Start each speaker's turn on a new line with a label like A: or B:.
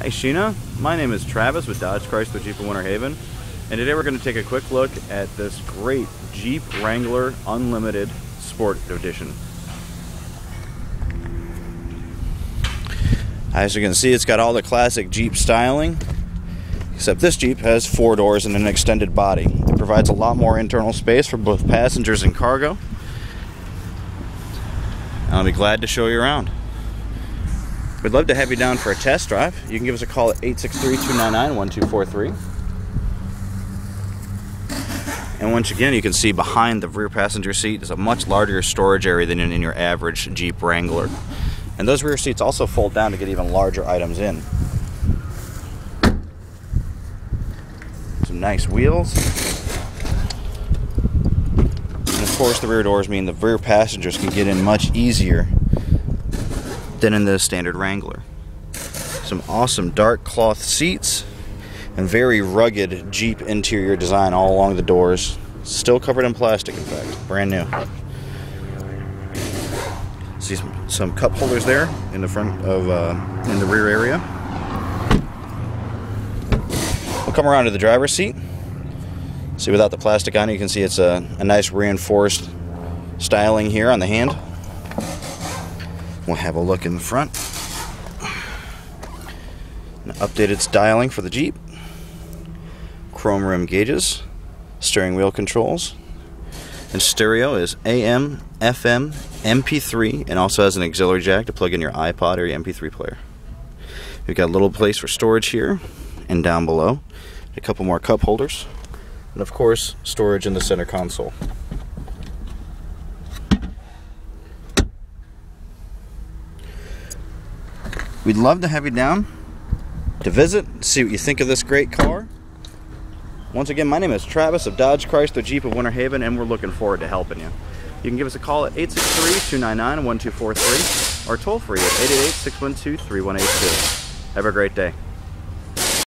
A: Hi Sheena, my name is Travis with Dodge Chrysler Jeep of Winter Haven and today we're going to take a quick look at this great Jeep Wrangler Unlimited Sport Edition. As you can see it's got all the classic Jeep styling except this Jeep has four doors and an extended body. It provides a lot more internal space for both passengers and cargo. I'll be glad to show you around. We'd love to have you down for a test drive. You can give us a call at 863-299-1243. And once again, you can see behind the rear passenger seat is a much larger storage area than in your average Jeep Wrangler. And those rear seats also fold down to get even larger items in. Some nice wheels. And of course, the rear doors mean the rear passengers can get in much easier than in the standard Wrangler. Some awesome dark cloth seats and very rugged Jeep interior design all along the doors. Still covered in plastic, in fact, brand new. See some, some cup holders there in the front of uh, in the rear area. We'll come around to the driver's seat. See, without the plastic on, you can see it's a, a nice reinforced styling here on the hand. We'll have a look in the front. Updated styling for the Jeep. Chrome rim gauges, steering wheel controls, and stereo is AM, FM, MP3, and also has an auxiliary jack to plug in your iPod or your MP3 player. We've got a little place for storage here and down below. A couple more cup holders. And of course, storage in the center console. We'd love to have you down to visit, see what you think of this great car. Once again, my name is Travis of Dodge Chrysler Jeep of Winter Haven, and we're looking forward to helping you. You can give us a call at 863-299-1243 or toll free at 888-612-3182. Have a great day.